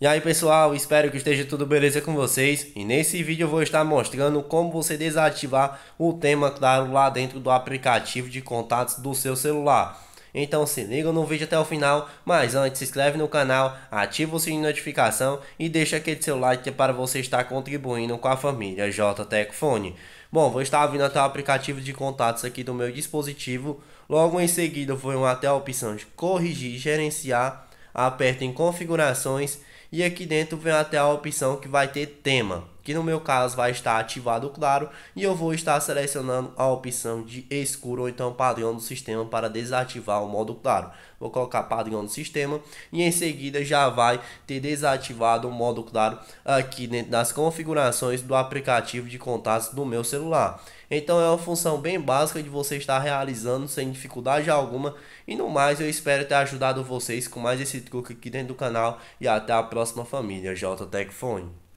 E aí pessoal, espero que esteja tudo beleza com vocês e nesse vídeo eu vou estar mostrando como você desativar o tema claro lá dentro do aplicativo de contatos do seu celular. Então se liga no vídeo até o final, mas antes se inscreve no canal, ativa o sininho de notificação e deixa aquele seu like para você estar contribuindo com a família J Fone. Bom, vou estar vindo até o aplicativo de contatos aqui do meu dispositivo, logo em seguida vou até a opção de corrigir e gerenciar, aperto em configurações e aqui dentro vem até a opção que vai ter tema, que no meu caso vai estar ativado claro e eu vou estar selecionando a opção de escuro ou então padrão do sistema para desativar o modo claro. Vou colocar padrão do sistema e em seguida já vai ter desativado o modo claro aqui dentro das configurações do aplicativo de contatos do meu celular. Então é uma função bem básica de você estar realizando sem dificuldade alguma. E no mais, eu espero ter ajudado vocês com mais esse truque aqui dentro do canal. E até a próxima família, J Tech Phone.